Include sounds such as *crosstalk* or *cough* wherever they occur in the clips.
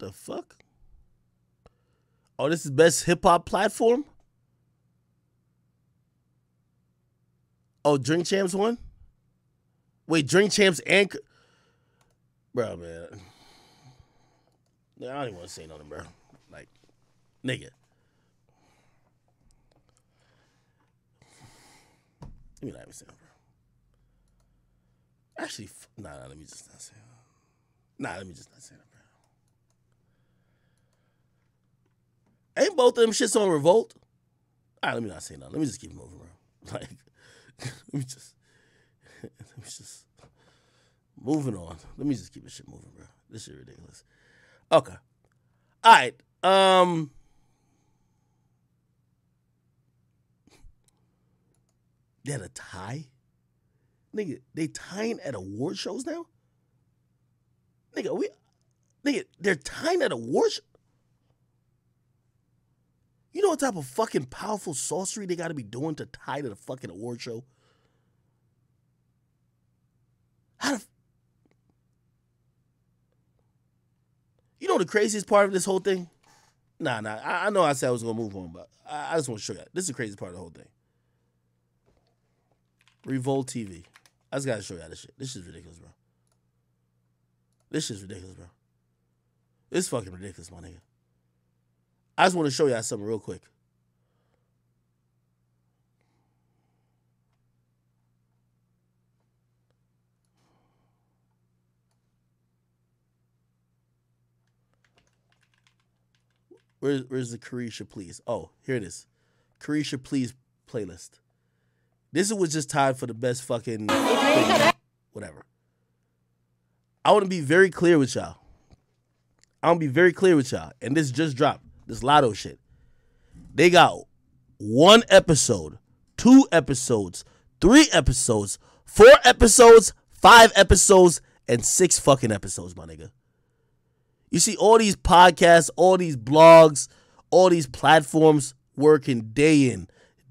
The fuck? Oh, this is best hip hop platform? Oh, Drink Champs won? Wait, Drink Champs and Bro, man. I don't even want to say nothing, bro. Like, nigga. Let me not even say it, bro. Actually, f- nah, nah, let me just not say. Nah, let me just not say it, bro. Both of them shits on Revolt? All right, let me not say nothing. Let me just keep moving, bro. *laughs* Like, let me just, *laughs* let me just, moving on. Let me just keep this shit moving, bro. This shit ridiculous. Okay. All right. Um. They had a tie? Nigga, they tying at award shows now? Nigga, we nigga, they're tying at award shows? You know what type of fucking powerful sorcery they gotta be doing to tie to the fucking award show? How the You know the craziest part of this whole thing? Nah, nah. I, I know I said I was gonna move on, but I, I just want to show you. This is the craziest part of the whole thing. Revolt TV. I just gotta show y'all this shit. This is ridiculous, bro. This shit's ridiculous, bro. It's fucking ridiculous, my nigga. I just want to show y'all something real quick. Where's where's the Caresha Please? Oh, here it is. Caresha Please playlist. This was just tied for the best fucking thing. whatever. I want to be very clear with y'all. I want to be very clear with y'all. And this just dropped. This lotto shit. They got one episode, two episodes, three episodes, four episodes, five episodes, and six fucking episodes, my nigga. You see all these podcasts, all these blogs, all these platforms working day in,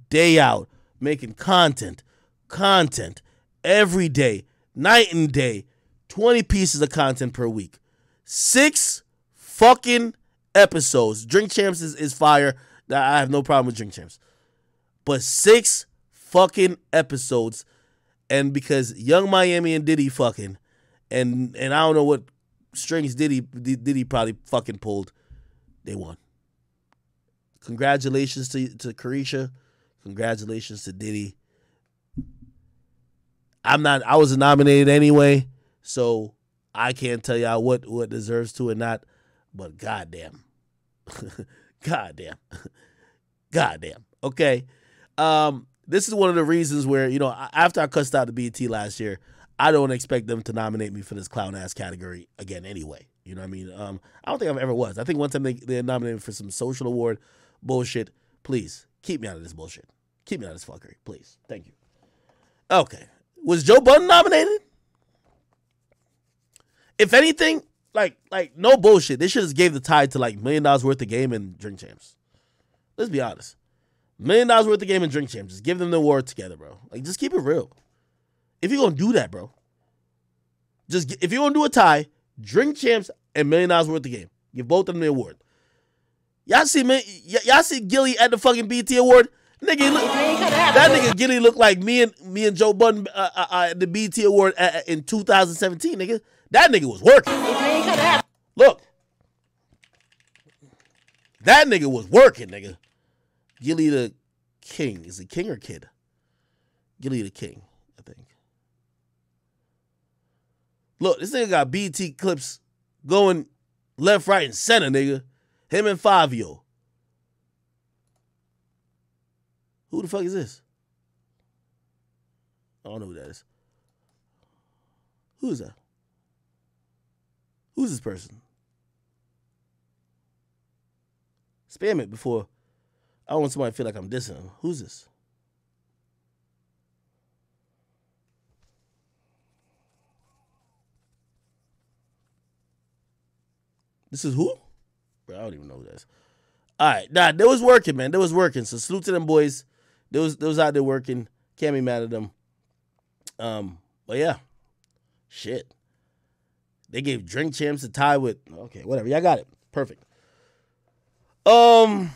day out, making content, content every day, night and day, 20 pieces of content per week. Six fucking episodes. Drink Champs is, is fire. I have no problem with Drink Champs. But six fucking episodes. And because Young Miami and Diddy fucking, and and I don't know what strings Diddy Diddy probably fucking pulled, they won. Congratulations to to Caresha. Congratulations to Diddy. I'm not. I was nominated anyway, so I can't tell y'all what what deserves to and not. But goddamn, *laughs* goddamn, *laughs* goddamn. Okay, um, this is one of the reasons where you know after I cussed out the BT last year, I don't expect them to nominate me for this clown ass category again anyway. You know what I mean? Um, I don't think I've ever was. I think one time they they nominated me for some social award bullshit. Please keep me out of this bullshit. Keep me out of this fuckery, please. Thank you. Okay. Was Joe Budden nominated? If anything, like like no bullshit. They should have gave the tie to like million dollars worth of game and drink champs. Let's be honest. Million dollars worth of game and drink champs. Just give them the award together, bro. Like just keep it real. If you're gonna do that, bro. Just if you're gonna do a tie, drink champs and million dollars worth of game. Give both of them the award. Y'all see me? Y- y'all see Gillie at the fucking BT award? Nigga, look, that nigga Gillie looked like me and me and Joe Budden uh, uh, uh, at the BT award uh, in 2017. Nigga, that nigga was working. Look, that nigga was working. Nigga, Gillie the king is it king or kid? Gillie the king, I think. Look, this nigga got BT clips going left, right, and center, nigga. Him and Fabio. Who the fuck is this? I don't know who that is. Who is that? Who's this person? Spam it before. I don't want somebody to feel like I'm dissing them. Who's this? This is who? Bro, I don't even know who that is. All right, nah, they was working, man. They was working. So salute to them boys. They was they was out there working. Can't be mad at them. Um, but yeah, shit. They gave drink champs a tie with okay, whatever. Y'all got it. Perfect. Um,